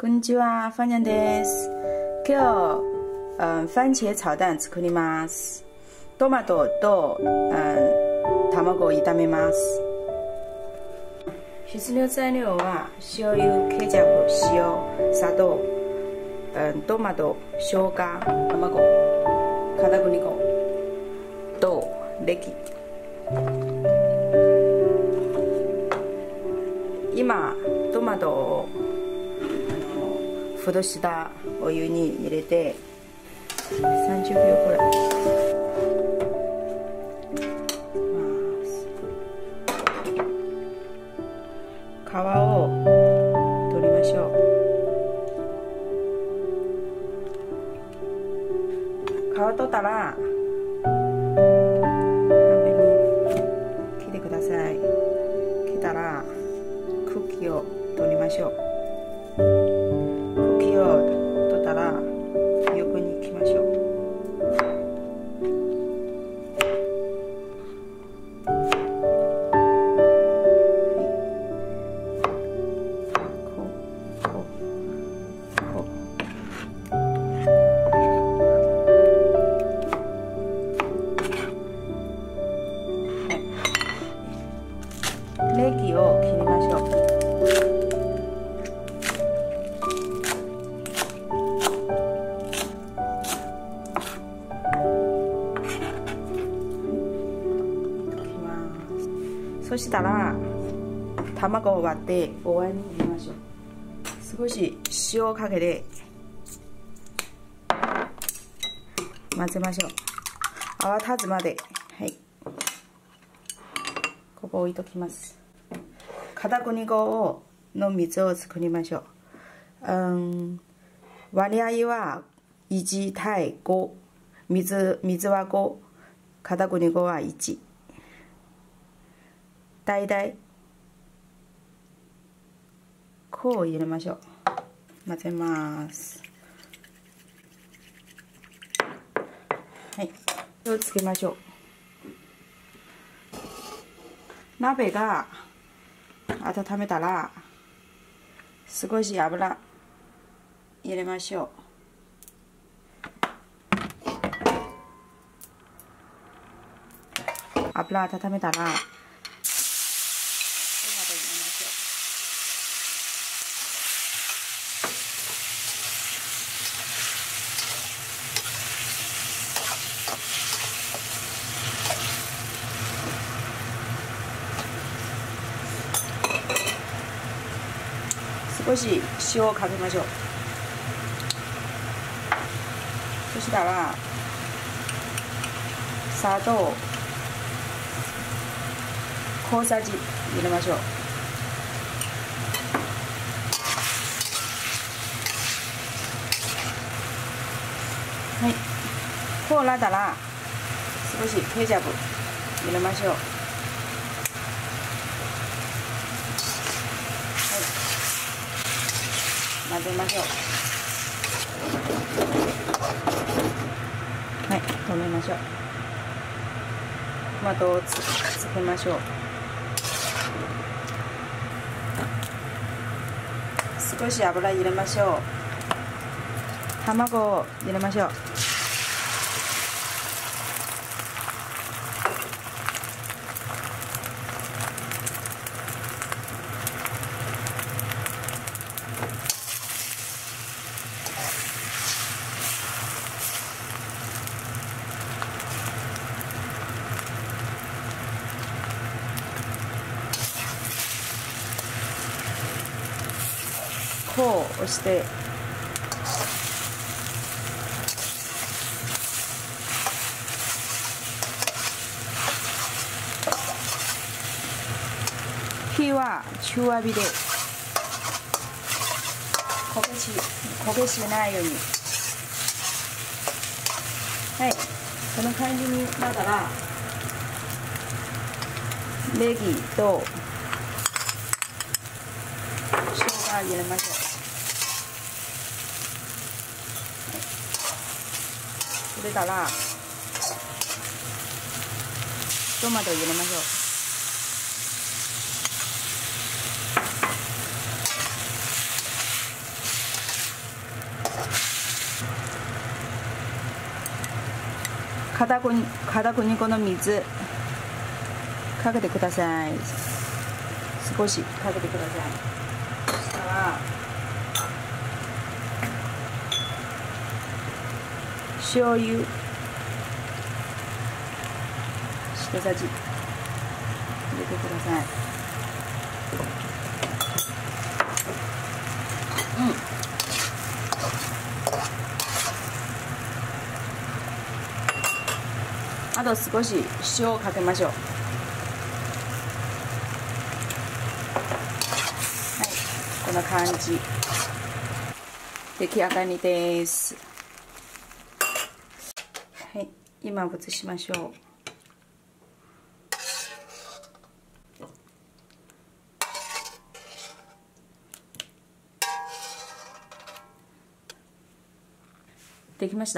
こんにちは、ファニャンです。今日、嗯、番茄炒蛋作ります。トマトと、うん、卵を炒めます。必要材料は醤油、ケチャップ、塩、砂糖、うん、トマト、生姜、卵、片栗粉とネギ。今トマトを戻したお湯に入れて30秒くらい。皮を取りましょう。皮取ったら半分に切ってください。切ったら茎を取りましょう。ネしたら卵を割ってお椀に入れましょう少し塩をかけて混ぜましょう泡立つまではいここ置いときます片栗粉の水を作りましょう。うん、割合は1対5。水、水は5。片栗粉は1。大体、こう入れましょう。混ぜます。はい。これをつけましょう。鍋が温めたら少し油入れましょう油温めたら少し塩をかけましょう。そしたら砂糖小さじ入れましょう。はい。こうなったら少しケチャップ入れましょう。混ぜましょう。はい止めましょう。トマトをつつけましょう。少し油入れましょう。卵を入れましょう。こう押して。火は中火で。焦げし焦げしないように。はい。この感じになったらネギとあ入れましょう、はい、それたらトマト入れましょう。片栗片栗粉の水かけてください。少しかけてください。醤油。一さじ。入れてください。うん。あと少し塩をかけましょう。はい。こんな感じ。出来上がりですはい今移しましょう。できました。